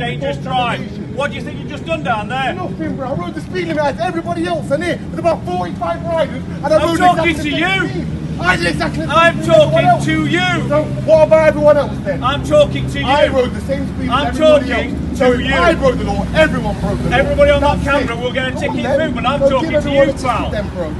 Dangerous drive. What do you think you've just done down there? Nothing, bro. I rode the speed limit as everybody else in it. With about 45 riders. And I I'm rode talking exactly to you. I did exactly I'm speed as everyone talking to you. So what about everyone else then? I'm talking to you. I rode the same speed I'm as everybody talking else. to so if you. I broke the law, everyone broke the law. Everybody on that camera it. will get a Come ticket too, but I'm So talking to you, pal. Then, bro.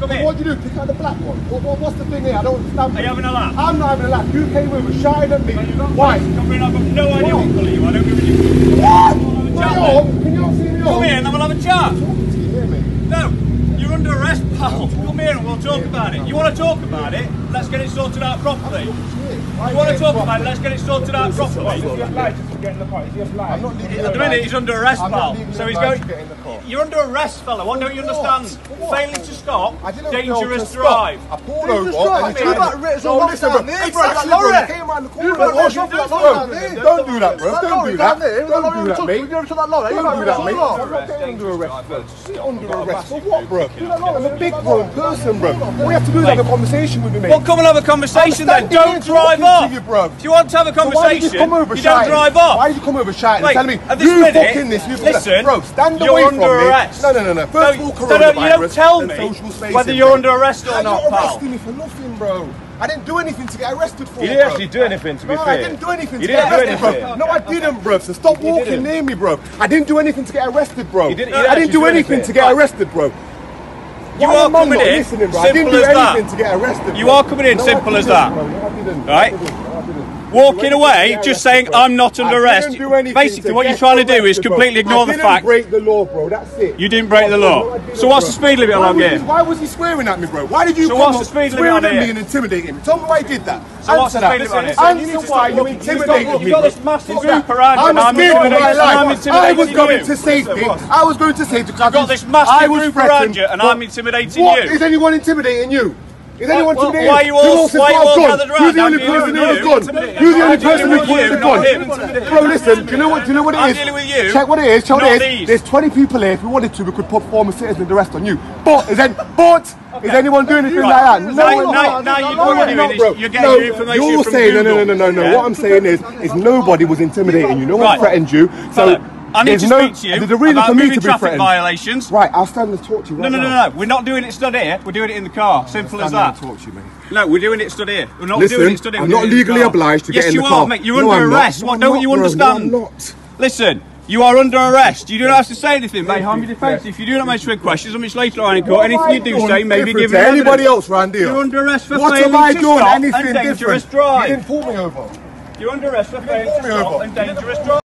Give everyone a ticket then. Come here. What do you do? Pick out the black one. What, what, what's the thing here? I don't understand. Are you having a laugh? I'm not having a laugh. You came over, shouted at me. Why? Come in, I've got no idea Why? what colour you are. I don't give a shit. What? Can Can you you all? Can you see me Come all? here and then we'll have a chat. Talking to you, hear me? No, you're under arrest, pal. Come here and we'll talk about it. You want to talk about it? Let's get it sorted out properly. You want to talk about it? Let's get it sorted out properly. I'm not legally At the minute, he's under arrest, I'm pal. So he's going. to get in the car. You're under arrest, fella. What don't you For what? understand? For what? Failing to stop, I didn't fail dangerous to drive. Stop. I pulled Dangerous over. drive. and he You tried got to- written No, some listen, down bro. there, Exactly, bro, that bro. lorry. He came around the You corner. got What written you some doing, down bro? there. Don't do that, bro. That Don't lorry do down that. there. Don't do that, mate. You never took that lorry. You Don't got do that, mate. written I'm not getting under arrest, bro. Sit under arrest for what, bro? I'm a big grown person, bro. All you have to do is have a conversation with me, mate. Well, come and have a conversation then. Don't drive off. you, bro. If you want to have a So why did you come over you don't drive off. Why did you come over shouting Wait, and tell me, you minute, fucking this, you listen, Bro, stand you're away under from me. arrest. No, no, no, no. First No, of all, so don't- you don't tell me whether you're under arrest or not, You're pal. arresting me for nothing, bro. I didn't do anything to get arrested for. You didn't bro. actually do anything, to be no, fair. I didn't do anything You to get didn't arrested, bro. anything. No, I didn't, bro. So stop walking didn't. near me, bro. I didn't do anything to get arrested, bro. You didn't- you I didn't didn't do actually do anything anything. to get arrested, bro. You Why are coming in, listening, bro? I simple as that. anything to get arrested. You are coming in, simple as that. bro. No, I didn't. Right? Walking away, just saying I'm not under arrest. didn't do anything Basically, what you're trying to do is completely ignore the didn't fact break the law, bro. That's it. You didn't break the law. So what's the speed limit along here? Why was he swearing at me, bro? Why did you So come up swearing at me and intimidating me? Tell me why I did that. So what's the speed limit on it? Answer You why you intimidated me. you've got this massive group around you I'm scared of my intimidating- life. I was going to safety. I was going to safety. You've got this massive group around you and I'm intimidating you. Is anyone intimidating you? Is anyone Well, intimidating why you? you all- why you all gathered Who's round? the only person who has you. Intimidating Who's the only person who you, a not gun? Bro, listen. Do you know what? Do you know what it I'm is? dealing with you, Check what it is. Check what it is. There's 20 people here. If we wanted to, we could put former citizens arrest on you. But is then, but is anyone doing anything Right. like that? No, no, now no, you're no, doing no, it is bro. you're getting No, your information You're from saying no, no, no, Google. no, no, no. Yeah? What I'm saying is, is nobody was intimidating you. No one Right. threatened you. So I need there's to no. speak to you a reason about for me moving to traffic threatened. violations. Right, I'll stand and talk to you. No, Right no, no, no, no. We're not doing it stood here. We're doing it in the car. Simple as Stand that. and talk to you, mate. No, we're doing it stood here. We're not Listen, doing it stood here. I'm not it the legally car. obliged to yes, get in you are, mate. You're No, under I'm arrest. What don't you bro. No, understand? I'm not. Listen, you are under arrest. You don't have to say anything, mate. Harm your defence. If you do not make strict questions, I'm just later on in court. Anything you do say, maybe give to anybody else here. You're under arrest for What failing to stop Anything and dangerous different? drive. You didn't pull me over. You're under arrest for failing to stop and dangerous You